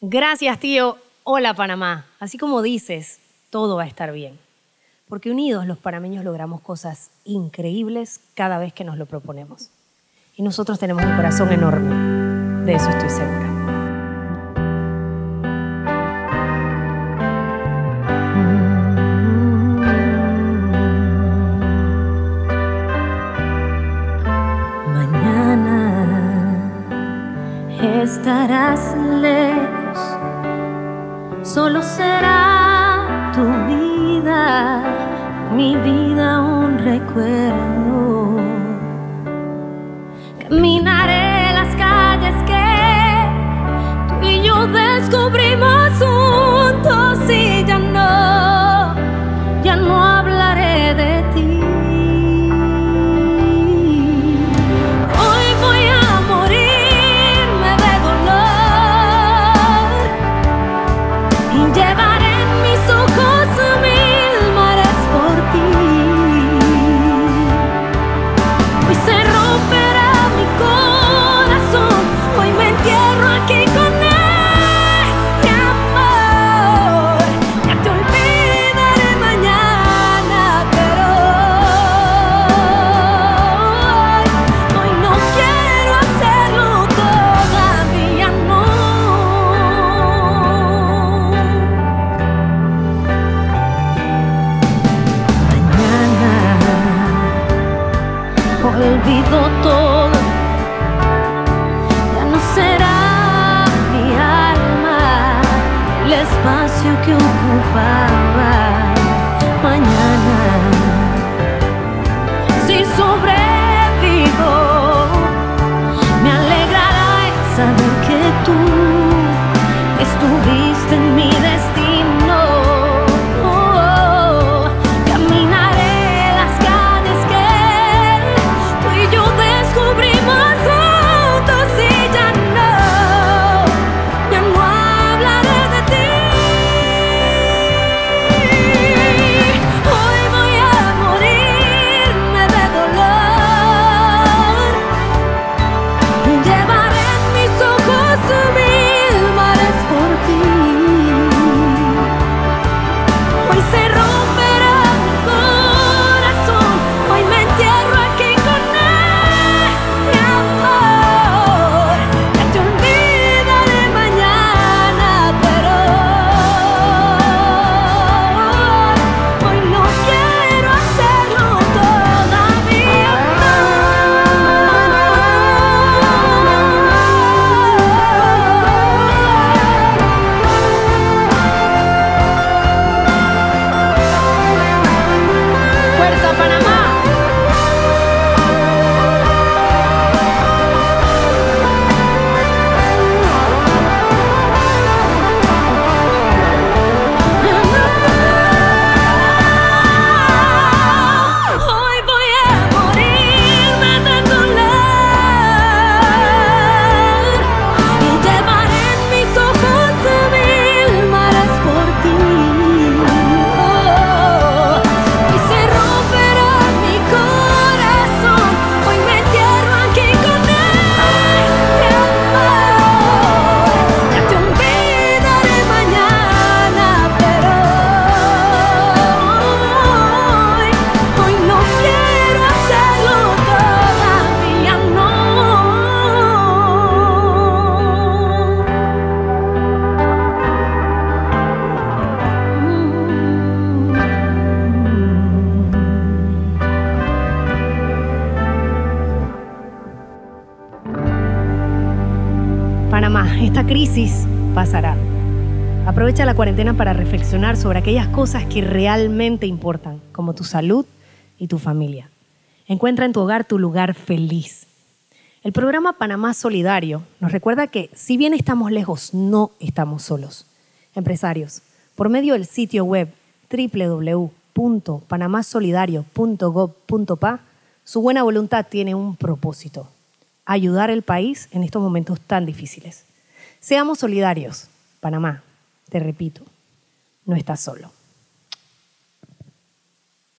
Gracias, tío. Hola, Panamá. Así como dices, todo va a estar bien. Porque unidos los panameños logramos cosas increíbles cada vez que nos lo proponemos. Y nosotros tenemos un corazón enorme. De eso estoy segura. Mañana estarás lejos, solo será tu vida, mi vida un recuerdo. Caminaré las calles que tú y yo descubrimos y llevaré en mis ojos olvido todo, ya no será mi alma el espacio que ocupaba mañana. Si sobrevivo, me alegrará el saber que tú estuviste en mi I'm esta crisis pasará. Aprovecha la cuarentena para reflexionar sobre aquellas cosas que realmente importan, como tu salud y tu familia. Encuentra en tu hogar tu lugar feliz. El programa Panamá Solidario nos recuerda que si bien estamos lejos, no estamos solos. Empresarios, por medio del sitio web www.panamasolidario.gov.pa, su buena voluntad tiene un propósito, ayudar al país en estos momentos tan difíciles. Seamos solidarios. Panamá, te repito, no estás solo.